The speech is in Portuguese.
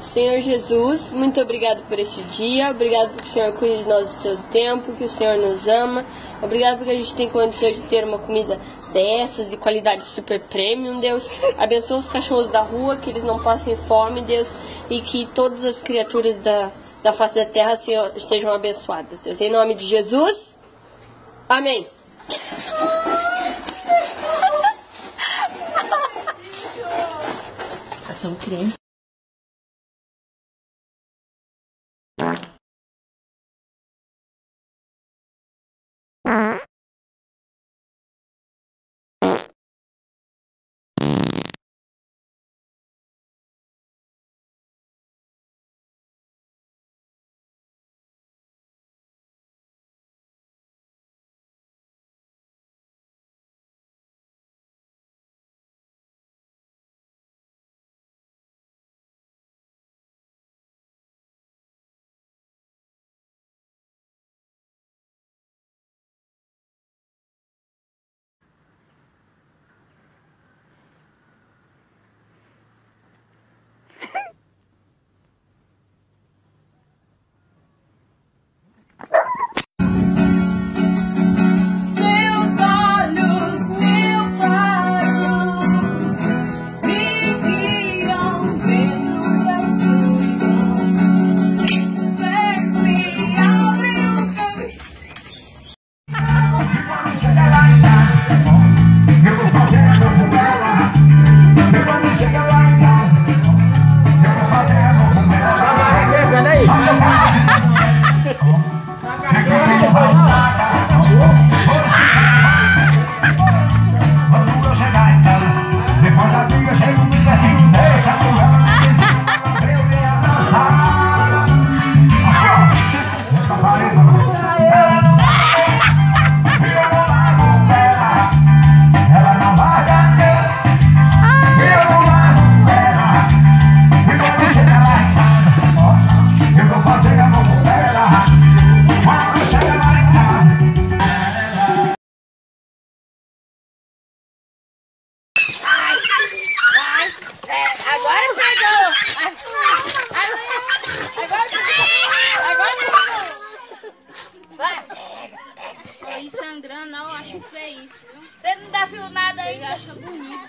Senhor Jesus, muito obrigado por este dia, obrigado porque o Senhor cuida de nós do seu tempo, que o Senhor nos ama, obrigado porque a gente tem condições de ter uma comida dessas, de qualidade super premium, Deus. Abençoa os cachorros da rua, que eles não passem fome, Deus, e que todas as criaturas da, da face da terra Senhor, sejam abençoadas, Deus. Em nome de Jesus, amém. São crentes. Thank 好。Sangrando, não, eu acho feio isso, viu? Você não dá fio nada Ele ainda? acha bonito.